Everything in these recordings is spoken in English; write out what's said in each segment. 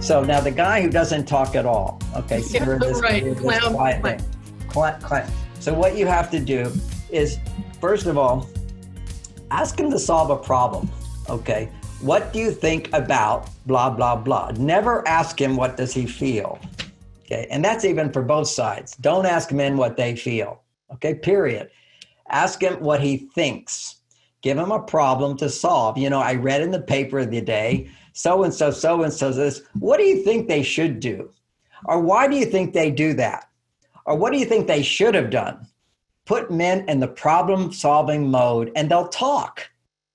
So now the guy who doesn't talk at all. Okay, so Yeah, this, right. Clown, quiet clown. thing. Cla- cla- So what you have to do is, first of all, ask him to solve a problem. Okay, what do you think about blah blah blah? Never ask him what does he feel. Okay, and that's even for both sides. Don't ask men what they feel. Okay, period. Ask him what he thinks. Give him a problem to solve. You know, I read in the paper the day, so and so, so and so this. What do you think they should do? Or why do you think they do that? Or what do you think they should have done? Put men in the problem solving mode and they'll talk.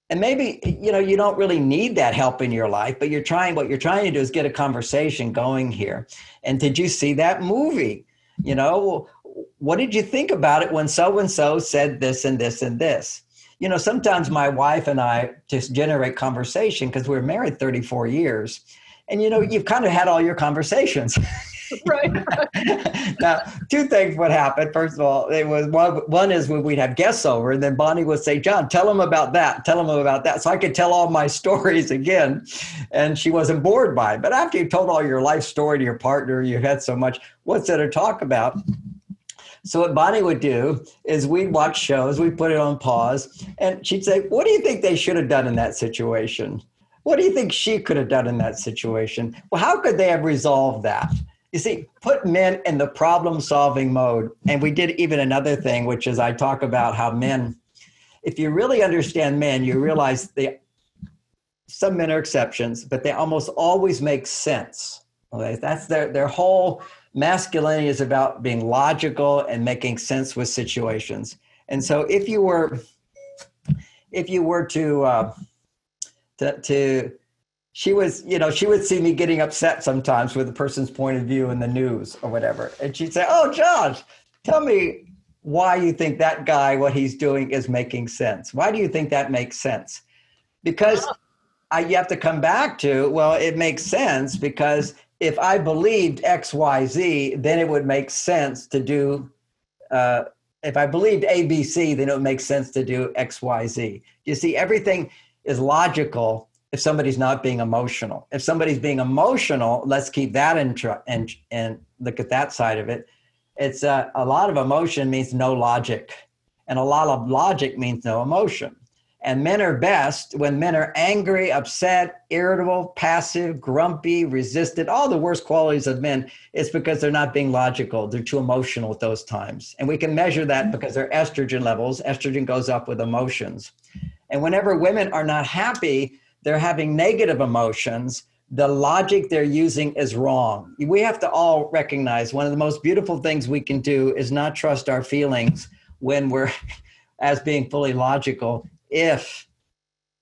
And maybe, you know, you don't really need that help in your life, but you're trying, what you're trying to do is get a conversation going here. And did you see that movie? You know, what did you think about it when so and so said this and this and this? You know, sometimes my wife and I just generate conversation because we're married 34 years. And, you know, mm-hmm. you've kind of had all your conversations. right. now, two things would happen. First of all, it was one, one is when we'd have guests over, and then Bonnie would say, John, tell them about that. Tell them about that. So I could tell all my stories again. And she wasn't bored by it. But after you've told all your life story to your partner, you've had so much, what's there to talk about? So what Bonnie would do is we'd watch shows, we'd put it on pause, and she'd say, What do you think they should have done in that situation? What do you think she could have done in that situation? Well, how could they have resolved that? You see, put men in the problem solving mode. And we did even another thing, which is I talk about how men, if you really understand men, you realize they, some men are exceptions, but they almost always make sense. Okay, that's their, their whole masculinity is about being logical and making sense with situations. And so if you were, if you were to, uh, to, to she was, you know, she would see me getting upset sometimes with a person's point of view in the news or whatever. And she'd say, Oh, Josh, tell me why you think that guy, what he's doing is making sense. Why do you think that makes sense? Because I, you have to come back to, well, it makes sense because if I believed X, Y, Z, then it would make sense to do, uh, if I believed ABC, then it would make sense to do X, Y, Z. You see, everything is logical if somebody's not being emotional. If somebody's being emotional, let's keep that in tr- and and look at that side of it. It's uh, a lot of emotion means no logic, and a lot of logic means no emotion. And men are best when men are angry, upset, irritable, passive, grumpy, resistant, all the worst qualities of men. It's because they're not being logical. They're too emotional at those times. And we can measure that because their estrogen levels, estrogen goes up with emotions. And whenever women are not happy, they're having negative emotions. The logic they're using is wrong. We have to all recognize one of the most beautiful things we can do is not trust our feelings when we're as being fully logical if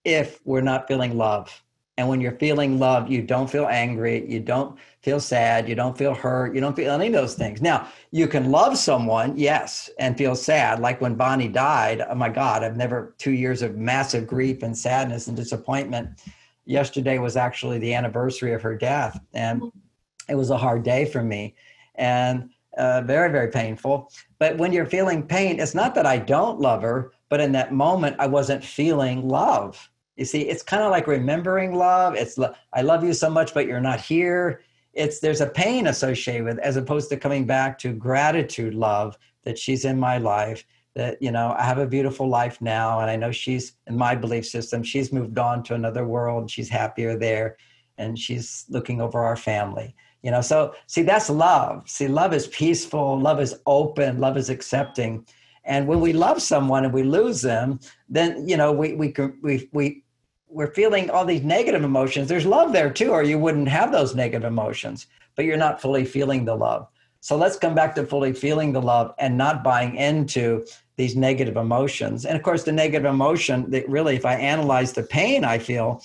if we're not feeling love. And when you're feeling love, you don't feel angry, you don't feel sad, you don't feel hurt, you don't feel any of those things. Now, you can love someone, yes, and feel sad. Like when Bonnie died, oh my God, I've never, two years of massive grief and sadness and disappointment. Yesterday was actually the anniversary of her death, and mm-hmm. it was a hard day for me and uh, very, very painful. But when you're feeling pain, it's not that I don't love her, but in that moment, I wasn't feeling love. You see, it's kind of like remembering love. It's I love you so much, but you're not here. It's there's a pain associated with, as opposed to coming back to gratitude, love that she's in my life. That you know, I have a beautiful life now, and I know she's in my belief system. She's moved on to another world. She's happier there, and she's looking over our family. You know, so see, that's love. See, love is peaceful. Love is open. Love is accepting. And when we love someone and we lose them, then you know we we we we we're feeling all these negative emotions. There's love there too, or you wouldn't have those negative emotions. But you're not fully feeling the love. So let's come back to fully feeling the love and not buying into these negative emotions. And of course, the negative emotion that really, if I analyze the pain I feel,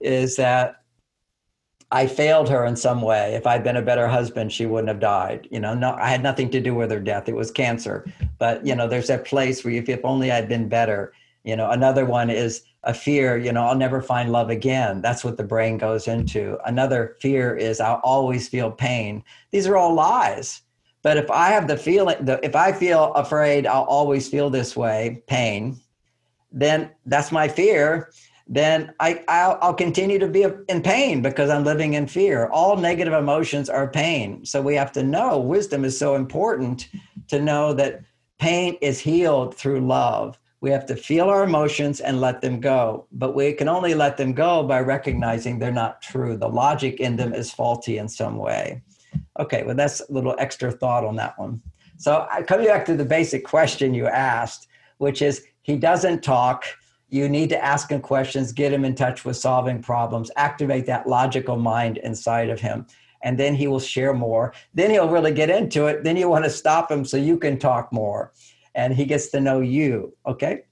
is that I failed her in some way. If I'd been a better husband, she wouldn't have died. You know, no, I had nothing to do with her death. It was cancer. But you know, there's that place where you, if only I'd been better. You know, another one is a fear. You know, I'll never find love again. That's what the brain goes into. Another fear is I'll always feel pain. These are all lies. But if I have the feeling, if I feel afraid, I'll always feel this way, pain. Then that's my fear then I, I'll, I'll, continue to be in pain because I'm living in fear. All negative emotions are pain. So we have to know wisdom is so important to know that pain is healed through love. We have to feel our emotions and let them go. But we can only let them go by recognizing they're not true. The logic in them is faulty in some way. Okay, well, that's a little extra thought on that one. So, coming back to the basic question you asked, which is he doesn't talk you need to ask him questions, get him in touch with solving problems, activate that logical mind inside of him. And then he will share more. Then he'll really get into it. Then you want to stop him so you can talk more. And he gets to know you. Okay?